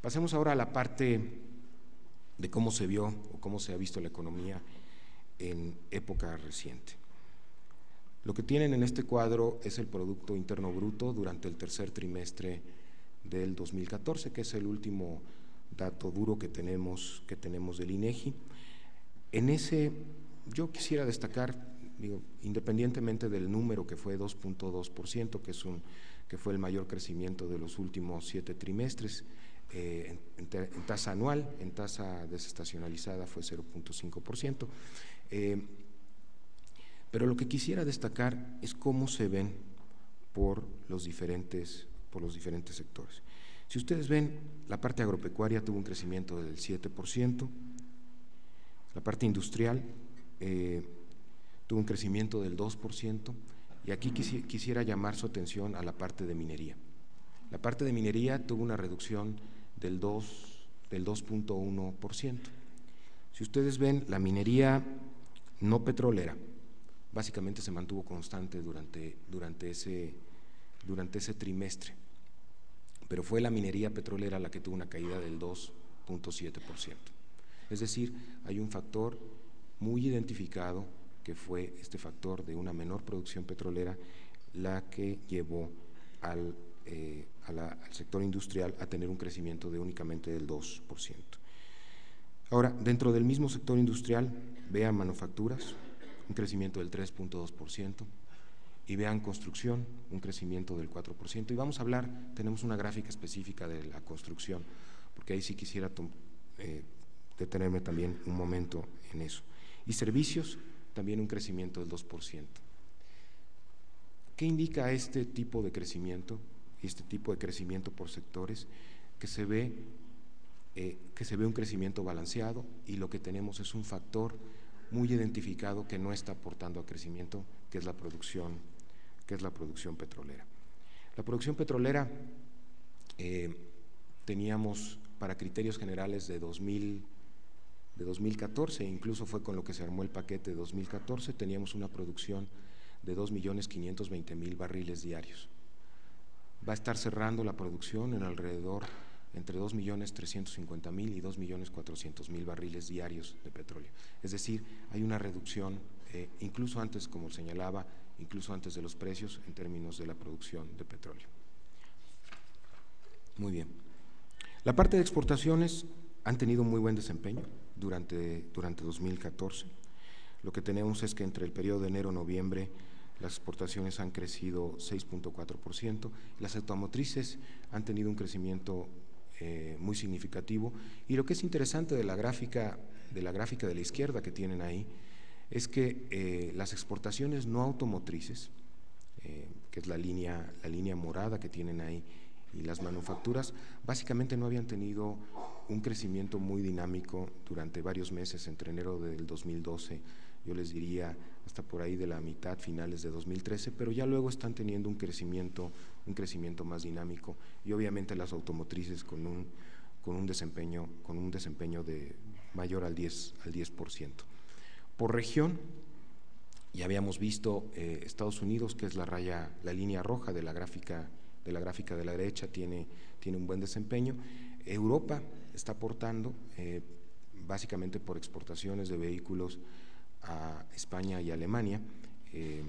Pasemos ahora a la parte de cómo se vio o cómo se ha visto la economía en época reciente. Lo que tienen en este cuadro es el Producto Interno Bruto durante el tercer trimestre del 2014, que es el último dato duro que tenemos, que tenemos del INEGI. En ese, yo quisiera destacar, digo, independientemente del número que fue 2.2%, que, que fue el mayor crecimiento de los últimos siete trimestres, eh, en, tasa anual, en tasa desestacionalizada fue 0.5%. Eh, pero lo que quisiera destacar es cómo se ven por los diferentes, por los diferentes sectores. Si ustedes ven, la parte agropecuaria tuvo un crecimiento del 7%, la parte industrial eh, tuvo un crecimiento del 2%, y aquí quisiera llamar su atención a la parte de minería. La parte de minería tuvo una reducción del 2.1%. si ustedes ven, la minería no petrolera básicamente se mantuvo constante durante, durante, ese, durante ese trimestre, pero fue la minería petrolera la que tuvo una caída del 2.7%. Es decir, hay un factor muy identificado que fue este factor de una menor producción petrolera la que llevó al, eh, sector industrial a tener un crecimiento de únicamente del 2%. Ahora, dentro del mismo sector industrial, vean manufacturas, un crecimiento del 3.2%, y vean construcción, un crecimiento del 4%. Y vamos a hablar, tenemos una gráfica específica de la construcción, porque ahí sí quisiera eh, detenerme también un momento en eso. Y servicios, también un crecimiento del 2%. ¿Qué indica este tipo de crecimiento y este tipo de crecimiento por sectores? Que se ve eh, que se ve un crecimiento balanceado y lo que tenemos es un factor muy identificado que no está aportando a crecimiento, que es la producción, que es la producción petrolera. La producción petrolera eh, teníamos para criterios generales de 2000 de 2014, incluso fue con lo que se armó el paquete de 2014, teníamos una producción de 2.520.000 barriles diarios. Va a estar cerrando la producción en alrededor entre 2.350.000 y 2.400.000 barriles diarios de petróleo. Es decir, hay una reducción, eh, incluso antes, como señalaba, incluso antes de los precios en términos de la producción de petróleo. Muy bien. La parte de exportaciones han tenido muy buen desempeño durante, durante 2014. Lo que tenemos es que entre el periodo de enero-noviembre las exportaciones han crecido 6.4%, las automotrices han tenido un crecimiento eh, muy significativo y lo que es interesante de la gráfica de la gráfica de la izquierda que tienen ahí es que eh, las exportaciones no automotrices, eh, que es la línea, la línea morada que tienen ahí, y las manufacturas, básicamente no habían tenido un crecimiento muy dinámico durante varios meses, entre enero del 2012, yo les diría hasta por ahí de la mitad, finales de 2013, pero ya luego están teniendo un crecimiento, un crecimiento más dinámico y obviamente las automotrices con un, con un desempeño, con un desempeño de mayor al 10%. Al 10%. Por región, ya habíamos visto eh, Estados Unidos, que es la raya, la línea roja de la gráfica de la gráfica de la derecha, tiene, tiene un buen desempeño. Europa está aportando, eh, básicamente por exportaciones de vehículos a España y Alemania, eh,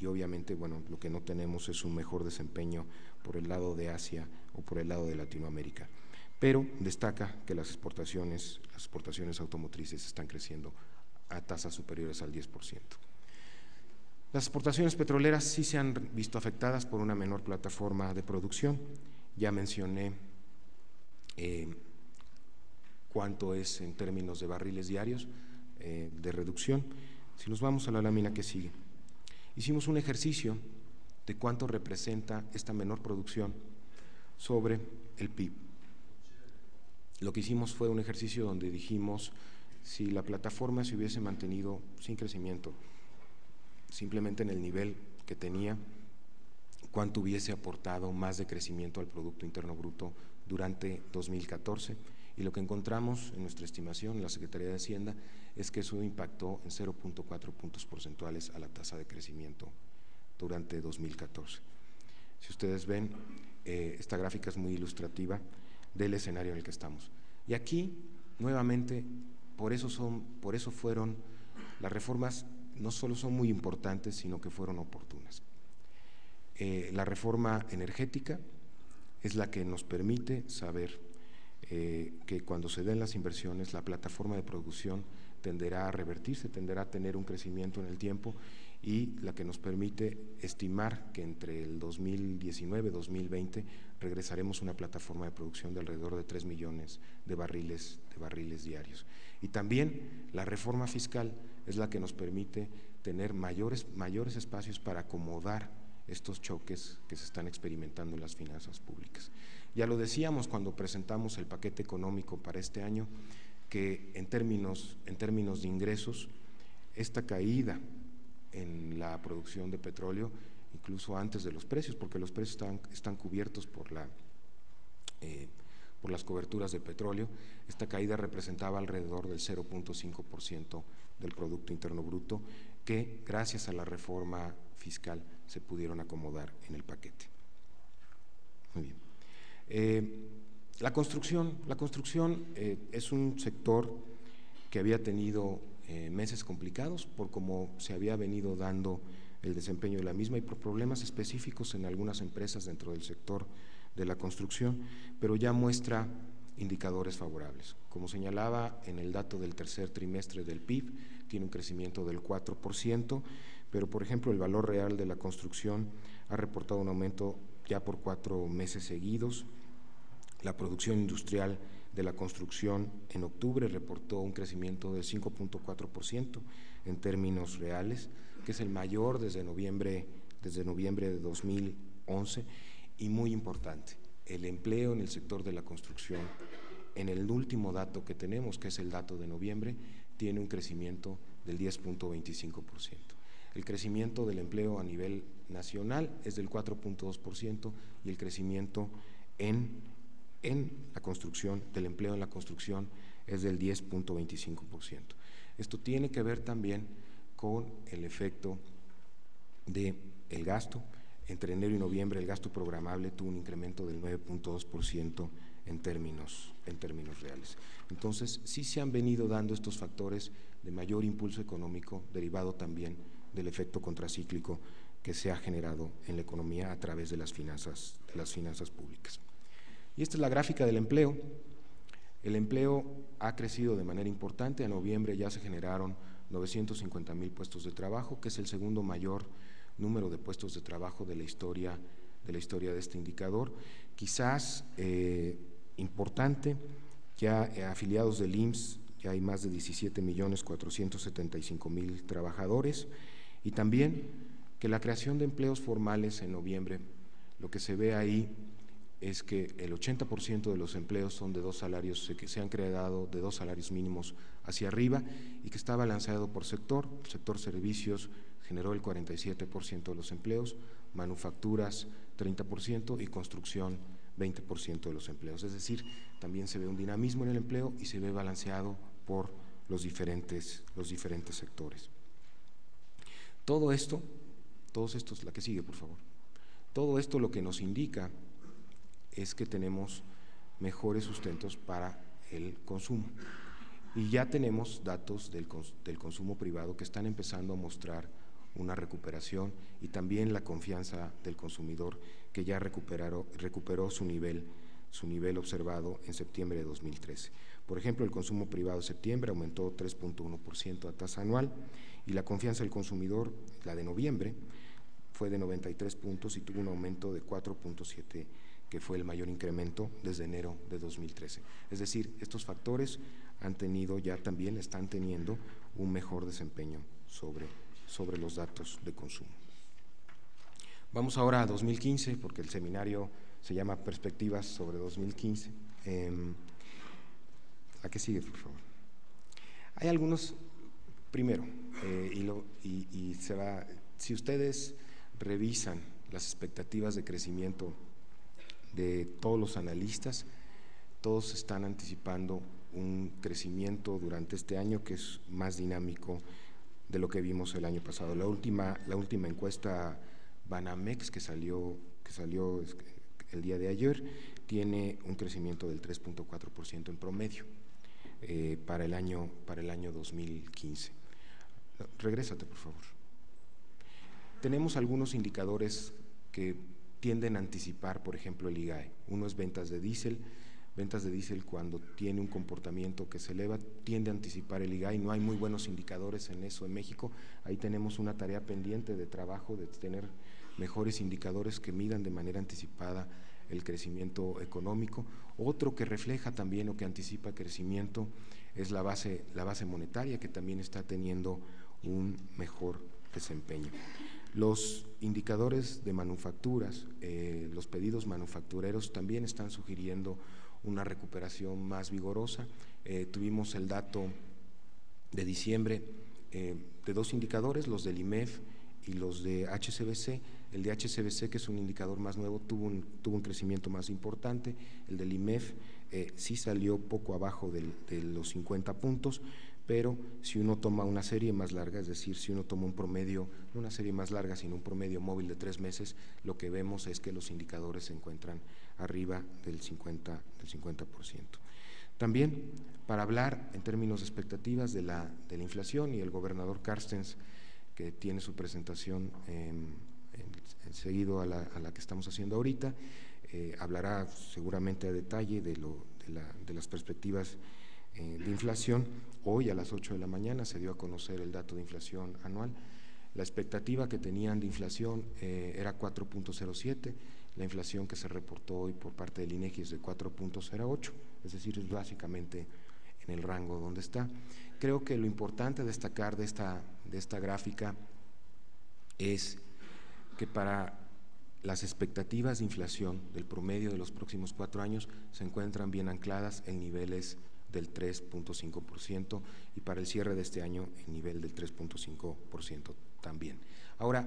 y obviamente, bueno, lo que no tenemos es un mejor desempeño por el lado de Asia o por el lado de Latinoamérica. Pero destaca que las exportaciones, las exportaciones automotrices están creciendo a tasas superiores al 10%. Las exportaciones petroleras sí se han visto afectadas por una menor plataforma de producción. Ya mencioné eh, cuánto es en términos de barriles diarios eh, de reducción. Si nos vamos a la lámina que sigue, hicimos un ejercicio de cuánto representa esta menor producción sobre el PIB. Lo que hicimos fue un ejercicio donde dijimos si la plataforma se hubiese mantenido sin crecimiento, simplemente en el nivel que tenía, cuánto hubiese aportado más de crecimiento al Producto Interno Bruto durante 2014. Y lo que encontramos en nuestra estimación en la Secretaría de Hacienda es que eso impactó en 0.4 puntos porcentuales a la tasa de crecimiento durante 2014. Si ustedes ven, eh, esta gráfica es muy ilustrativa del escenario en el que estamos. Y aquí, nuevamente, por eso, son, por eso fueron las reformas, no solo son muy importantes, sino que fueron oportunas. Eh, la reforma energética es la que nos permite saber eh, que cuando se den las inversiones, la plataforma de producción tenderá a revertirse, tenderá a tener un crecimiento en el tiempo y la que nos permite estimar que entre el 2019 y 2020 regresaremos a una plataforma de producción de alrededor de 3 millones de barriles, de barriles diarios. Y también la reforma fiscal es la que nos permite tener mayores, mayores espacios para acomodar estos choques que se están experimentando en las finanzas públicas. Ya lo decíamos cuando presentamos el paquete económico para este año, que en términos, en términos de ingresos, esta caída en la producción de petróleo, incluso antes de los precios, porque los precios están, están cubiertos por, la, eh, por las coberturas de petróleo, esta caída representaba alrededor del 0.5% del Producto Interno Bruto, que gracias a la reforma fiscal se pudieron acomodar en el paquete. Muy bien. Eh, la construcción, la construcción eh, es un sector que había tenido eh, meses complicados por cómo se había venido dando el desempeño de la misma y por problemas específicos en algunas empresas dentro del sector de la construcción, pero ya muestra indicadores favorables. Como señalaba en el dato del tercer trimestre del PIB, tiene un crecimiento del 4%, pero por ejemplo el valor real de la construcción ha reportado un aumento ya por cuatro meses seguidos. La producción industrial de la construcción en octubre reportó un crecimiento del 5.4% en términos reales, que es el mayor desde noviembre, desde noviembre de 2011 y muy importante, el empleo en el sector de la construcción, en el último dato que tenemos, que es el dato de noviembre, tiene un crecimiento del 10.25%. El crecimiento del empleo a nivel nacional es del 4.2% y el crecimiento en, en la construcción, del empleo en la construcción, es del 10.25%. Esto tiene que ver también con el efecto del el gasto, entre enero y noviembre el gasto programable tuvo un incremento del 9.2% en términos, en términos reales. Entonces, sí se han venido dando estos factores de mayor impulso económico, derivado también del efecto contracíclico que se ha generado en la economía a través de las finanzas, de las finanzas públicas. Y esta es la gráfica del empleo. El empleo ha crecido de manera importante. En noviembre ya se generaron 950 mil puestos de trabajo, que es el segundo mayor número de puestos de trabajo de la historia de, la historia de este indicador. Quizás eh, importante, ya afiliados del IMSS, ya hay más de 17 millones 475 mil trabajadores y también que la creación de empleos formales en noviembre, lo que se ve ahí es que el 80% de los empleos son de dos salarios, que se han creado de dos salarios mínimos hacia arriba y que está balanceado por sector, sector servicios generó el 47% de los empleos, manufacturas 30% y construcción 20% de los empleos. Es decir, también se ve un dinamismo en el empleo y se ve balanceado por los diferentes, los diferentes sectores. Todo esto, todos estos, la que sigue, por favor. Todo esto lo que nos indica es que tenemos mejores sustentos para el consumo. Y ya tenemos datos del, del consumo privado que están empezando a mostrar una recuperación y también la confianza del consumidor que ya recuperó, su, nivel, su nivel observado en septiembre de 2013. Por ejemplo, el consumo privado de septiembre aumentó 3.1% a tasa anual y la confianza del consumidor, la de noviembre, fue de 93 puntos y tuvo un aumento de 4.7 que fue el mayor incremento desde enero de 2013. Es decir, estos factores han tenido ya también, están teniendo un mejor desempeño sobre sobre los datos de consumo. Vamos ahora a 2015, porque el seminario se llama Perspectivas sobre 2015. Eh, em, ¿A qué sigue, por favor? Hay algunos, primero, eh, y, lo, y se va, si ustedes revisan las expectativas de crecimiento de todos los analistas, todos están anticipando un crecimiento durante este año que es más dinámico de lo que vimos el año pasado. La última, la última encuesta Banamex que salió, que salió el día de ayer tiene un crecimiento del 3.4% en promedio eh, para, el año, para el año 2015. Regrésate, por favor. Tenemos algunos indicadores que tienden a anticipar, por ejemplo, el IGAE. Uno es ventas de diésel, ventas de diésel cuando tiene un comportamiento que se eleva, tiende a anticipar el IGAI, no hay muy buenos indicadores en eso en México, ahí tenemos una tarea pendiente de trabajo, de tener mejores indicadores que midan de manera anticipada el crecimiento económico. Otro que refleja también o que anticipa crecimiento es la base, la base monetaria, que también está teniendo un mejor desempeño. Los indicadores de manufacturas, eh, los pedidos manufactureros también están sugiriendo una recuperación más vigorosa. Eh, tuvimos el dato de diciembre eh, de dos indicadores, los del IMEF y los de HCBC. El de HCBC, que es un indicador más nuevo, tuvo un, tuvo un crecimiento más importante. El del IMEF eh, sí salió poco abajo de los 50 puntos, pero si uno toma una serie más larga, es decir, si uno toma un promedio, no una serie más larga, sino un promedio móvil de tres meses, lo que vemos es que los indicadores se encuentran arriba del 50%. Del 50%. También, para hablar en términos de expectativas de la, de la inflación, y el gobernador Carstens, que tiene su presentación en, seguido a la, a la, que estamos haciendo ahorita, eh, hablará seguramente a detalle de, lo, de, las perspectivas eh, de inflación. Hoy a las 8 de la mañana se dio a conocer el dato de inflación anual. La expectativa que tenían de inflación eh, era 4.07, la inflación que se reportó hoy por parte del INEGI es de 4.08, es decir, es básicamente en el rango donde está. Creo que lo importante destacar de esta, de esta gráfica es que para las expectativas de inflación del promedio de los próximos cuatro años se encuentran bien ancladas en niveles del 3.5% y para el cierre de este año en nivel del 3.5% también. Ahora,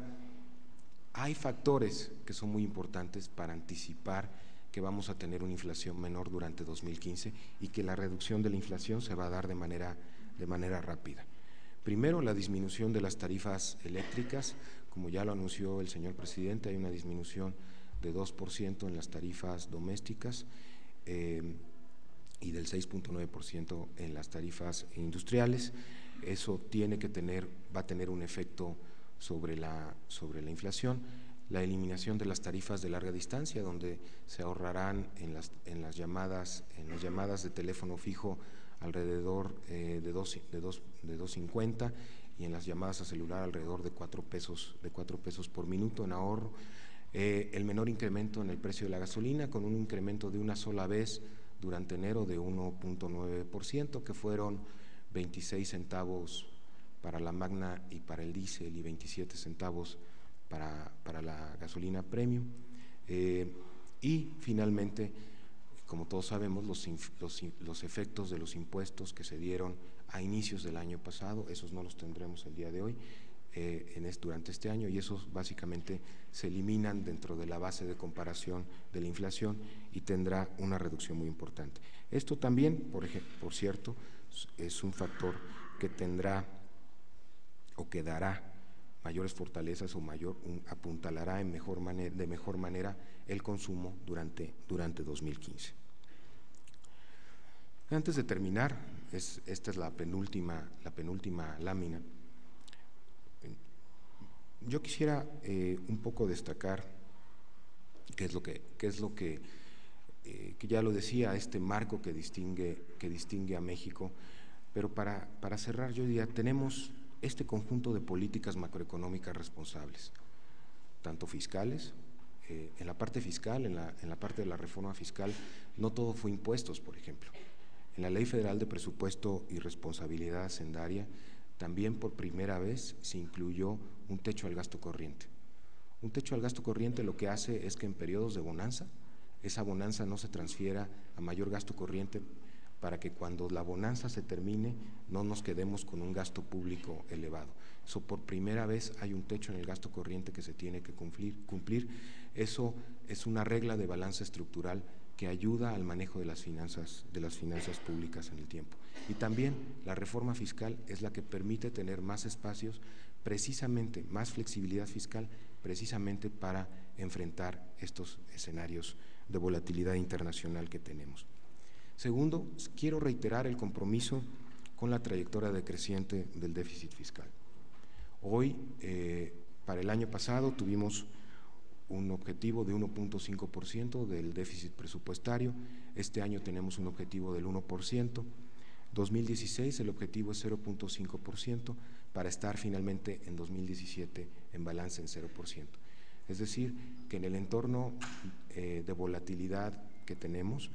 hay factores que son muy importantes para anticipar que vamos a tener una inflación menor durante 2015 y que la reducción de la inflación se va a dar de manera, de manera rápida. Primero, la disminución de las tarifas eléctricas, como ya lo anunció el señor presidente, hay una disminución de 2% en las tarifas domésticas eh, y del 6.9% en las tarifas industriales. Eso tiene que tener, va a tener un efecto sobre la, sobre la inflación la eliminación de las tarifas de larga distancia, donde se ahorrarán en las, en las, llamadas, en las llamadas de teléfono fijo alrededor eh, de 2.50 de y en las llamadas a celular alrededor de 4 pesos, de cuatro pesos por minuto en ahorro. Eh, el menor incremento en el precio de la gasolina, con un incremento de una sola vez durante enero de 1.9%, que fueron 26 centavos para la magna y para el diésel y 27 centavos para, para la gasolina premium. Eh, y finalmente, como todos sabemos, los, los, los, efectos de los impuestos que se dieron a inicios del año pasado, esos no los tendremos el día de hoy, eh, en durante este año, y esos básicamente se eliminan dentro de la base de comparación de la inflación y tendrá una reducción muy importante. Esto también, por, ejemplo, por cierto, es un factor que tendrá o que dará mayores fortalezas o mayor apuntalará de mejor manera el consumo durante, durante 2015. Antes de terminar, es, esta es la penúltima, la penúltima lámina. Yo quisiera eh, un poco destacar qué es lo que, qué es lo que, eh, que ya lo decía, este marco que distingue, que distingue a México, pero para, para cerrar yo diría, tenemos este conjunto de políticas macroeconómicas responsables, tanto fiscales, eh, en la parte fiscal, en la, en la parte de la reforma fiscal, no todo fue impuestos, por ejemplo. En la Ley Federal de Presupuesto y Responsabilidad Hacendaria, también por primera vez se incluyó un techo al gasto corriente. Un techo al gasto corriente lo que hace es que en periodos de bonanza, esa bonanza no se transfiera a mayor gasto corriente para que cuando la bonanza se termine no nos quedemos con un gasto público elevado. Eso por primera vez hay un techo en el gasto corriente que se tiene que cumplir. Eso es una regla de balance estructural que ayuda al manejo de las finanzas de las finanzas públicas en el tiempo. Y también la reforma fiscal es la que permite tener más espacios, precisamente más flexibilidad fiscal, precisamente para enfrentar estos escenarios de volatilidad internacional que tenemos. Segundo, quiero reiterar el compromiso con la trayectoria decreciente del déficit fiscal. Hoy, eh, para el año pasado, tuvimos un objetivo de 1.5% del déficit presupuestario, este año tenemos un objetivo del 1%, 2016 el objetivo es 0.5% para estar finalmente en 2017 en balance en 0%. Es decir, que en el entorno eh, de volatilidad que tenemos,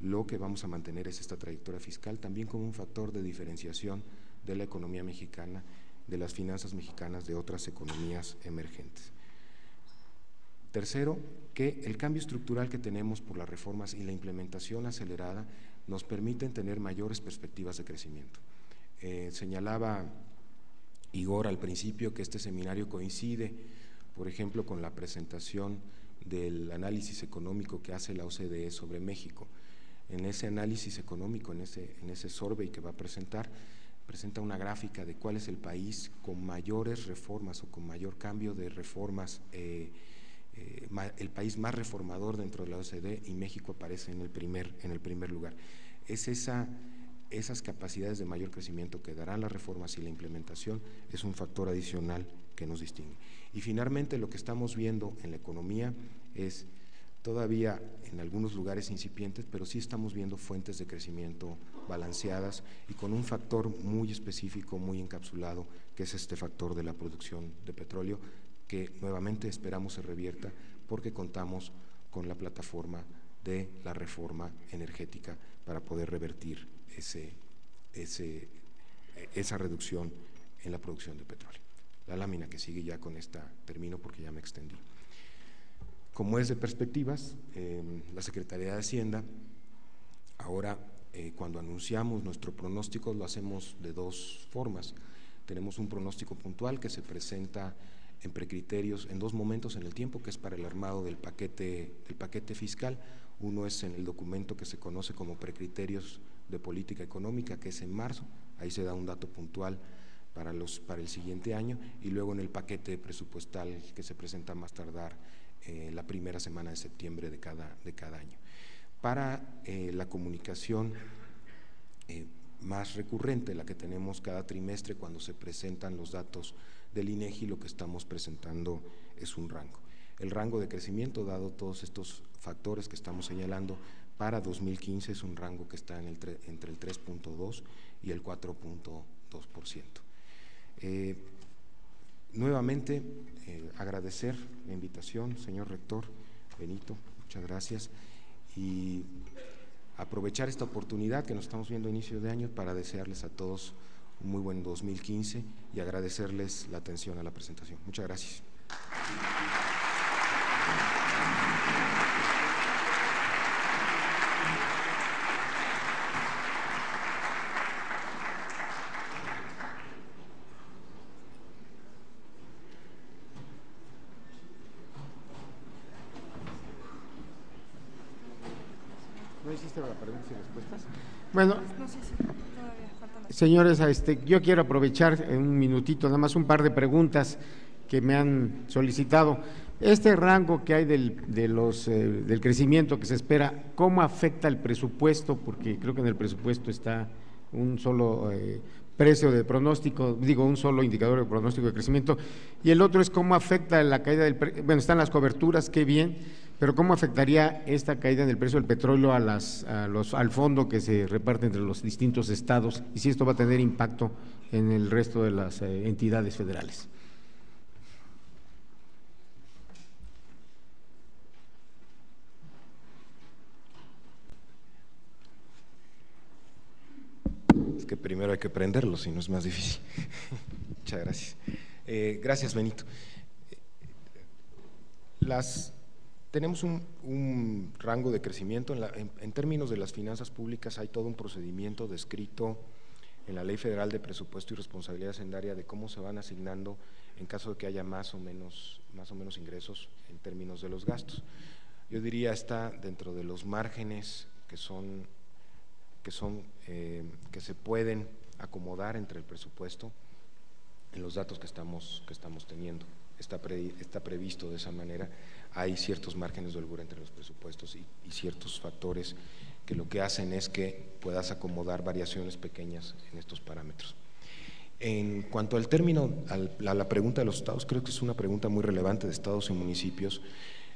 lo que vamos a mantener es esta trayectoria fiscal también como un factor de diferenciación de la economía mexicana, de las finanzas mexicanas de otras economías emergentes. Tercero, que el cambio estructural que tenemos por las reformas y la implementación acelerada nos permiten tener mayores perspectivas de crecimiento. Eh, señalaba Igor al principio que este seminario coincide, por ejemplo, con la presentación del análisis económico que hace la OCDE sobre México en ese análisis económico, en ese, en ese survey que va a presentar, presenta una gráfica de cuál es el país con mayores reformas o con mayor cambio de reformas, eh, eh, el país más reformador dentro de la OCDE y México aparece en el primer, en el primer lugar. Es esa, esas capacidades de mayor crecimiento que darán las reformas y la implementación es un factor adicional que nos distingue. Y finalmente lo que estamos viendo en la economía es todavía en algunos lugares incipientes, pero sí estamos viendo fuentes de crecimiento balanceadas y con un factor muy específico, muy encapsulado, que es este factor de la producción de petróleo, que nuevamente esperamos se revierta porque contamos con la plataforma de la reforma energética para poder revertir ese, esa reducción en la producción de petróleo. La lámina que sigue ya con esta termino porque ya me extendí. Como es de perspectivas, em, la Secretaría de Hacienda, ahora eh, cuando anunciamos nuestro pronóstico lo hacemos de dos formas. Tenemos un pronóstico puntual que se presenta en precriterios en dos momentos en el tiempo, que es para el armado del paquete, del paquete fiscal. Uno es en el documento que se conoce como precriterios de política económica, que es en marzo, ahí se da un dato puntual para, los, para el siguiente año, y luego en el paquete presupuestal que se presenta más tardar eh, la primera semana de septiembre de cada, de cada año. Para eh, la comunicación eh, más recurrente, la que tenemos cada trimestre cuando se presentan los datos del INEGI, lo que estamos presentando es un rango. El rango de crecimiento, dado todos estos factores que estamos señalando, para 2015 es un rango que está en el entre el 3.2 y el 4.2%. Eh, nuevamente, eh, agradecer la invitación, señor rector Benito, muchas gracias, y aprovechar esta oportunidad que nos estamos viendo a inicio de año para desearles a todos un muy buen 2015 y agradecerles la atención a la presentación. Muchas gracias. ¿No hiciste la pregunta y respuestas? Bueno, señores, este, yo quiero aprovechar un minutito, nada más un par de preguntas que me han solicitado. Este rango que hay del, de los, eh, del crecimiento que se espera, ¿cómo afecta el presupuesto? Porque creo que en el presupuesto está un solo eh, precio de pronóstico, digo, un solo indicador de pronóstico de crecimiento, y el otro es cómo afecta la caída del, bueno, están las coberturas, qué bien, pero ¿cómo afectaría esta caída en el precio del petróleo a las, los, al fondo que se reparte entre los distintos estados y si esto va a tener impacto en el resto de las eh, entidades federales? Que primero hay que prenderlo, si no es más difícil. *laughs* Muchas gracias. Eh, gracias, Benito. Las tenemos un, rango de crecimiento. En, términos de las finanzas públicas hay todo un procedimiento descrito en la Ley Federal de Presupuesto y Responsabilidad Hacendaria de cómo se van asignando en caso de que haya más o menos, más o menos ingresos en términos de los gastos. Yo diría está dentro de los márgenes que son que son eh, que se pueden acomodar entre el presupuesto en los datos que estamos que estamos teniendo. Está, está previsto de esa manera hay ciertos márgenes de holgura entre los presupuestos y, ciertos factores que lo que hacen es que puedas acomodar variaciones pequeñas en estos parámetros. En cuanto al término, a la pregunta de los estados, creo que es una pregunta muy relevante de estados y municipios,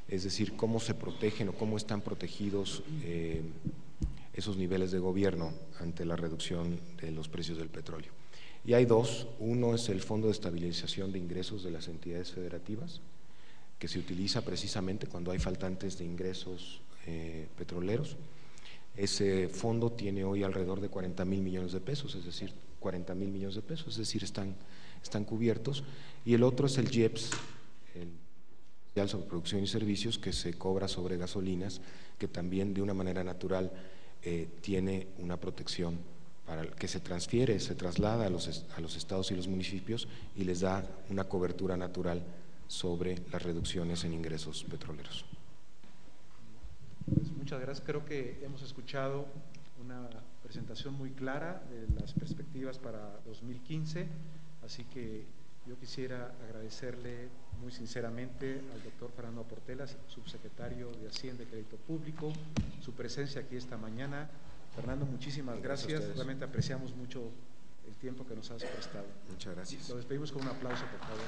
es decir, cómo se protegen o cómo están protegidos eh, esos niveles de gobierno ante la reducción de los precios del petróleo. Y hay dos, uno es el Fondo de Estabilización de Ingresos de las entidades federativas, que se utiliza precisamente cuando hay faltantes de ingresos eh, petroleros. Ese fondo tiene hoy alrededor de 40 mil millones de pesos, es decir, 40 mil millones de pesos, es decir, están, están cubiertos. Y el otro es el JEPS, el sobre producción y servicios, que se cobra sobre gasolinas, que también de una manera natural eh, tiene una protección para que se transfiere, se traslada a los, a los estados y los municipios y les da una cobertura natural sobre las reducciones en ingresos petroleros. Pues muchas gracias. Creo que hemos escuchado una presentación muy clara de las perspectivas para 2015, así que yo quisiera agradecerle muy sinceramente al doctor Fernando Portelas, subsecretario de Hacienda y Crédito Público, su presencia aquí esta mañana. Fernando, muchísimas gracias. Realmente apreciamos mucho el tiempo que nos has prestado. Muchas gracias. Lo despedimos con un aplauso, por favor.